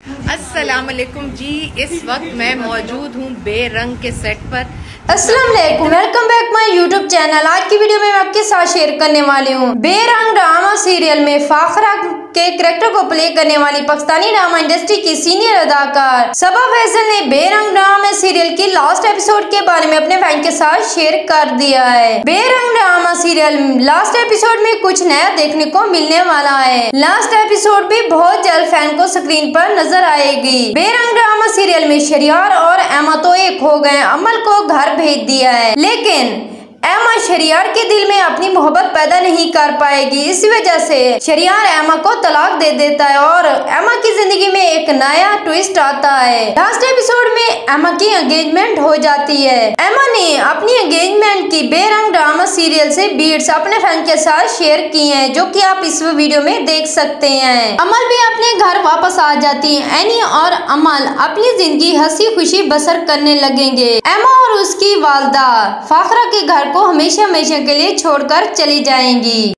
अस्सलाम वालेकुम जी, इस वक्त मैं मौजूद हूँ बेरंग के सेट पर। अस्सलाम वालेकुम बैक माय यूट्यूब चैनल आज की वीडियो में मैं आपके साथ शेयर करने वाली हूँ। बेरंग ड्रामा सीरियल में फाखरा के करेक्टर को प्ले करने वाली पाकिस्तानी ड्रामा इंडस्ट्री की सीनियर अदाकार सबा फैसल ने बेरंग ड्रामा सीरियल की लास्ट एपिसोड के बारे में अपने फ़ैन के साथ शेयर कर दिया है। बेरंग सीरियल। लास्ट एपिसोड में कुछ नया देखने को मिलने वाला है। लास्ट एपिसोड भी बहुत जल्द फ़ैन को स्क्रीन पर नज़र आएगी। बेरंग ड्रामा सीरियल में शरियार और एमा तो एक हो गए। अमल को घर भेज दिया है। लेकिन एमा शरियार के दिल में अपनी मोहब्बत पैदा नहीं कर पाएगी। इस वजह से शरियार एमा को तलाक दे देता है और एमा की ज़िंदगी में एक नया ट्विस्ट आता है। लास्ट एपिसोड में एमा की एंगेजमेंट हो जाती है। एमा ने अपनी एंगेजमेंट की बेरंग सीरियल से बीट्स अपने फ़ैन के साथ शेयर किए हैं, जो कि आप इस वीडियो में देख सकते हैं। अमल भी अपने घर वापस आ जाती है। एनी और अमल अपनी ज़िंदगी हँसी खुशी बसर करने लगेंगे। एमा और उसकी वालदा फाखरा के घर को हमेशा हमेशा के लिए छोड़कर चली जाएँगी।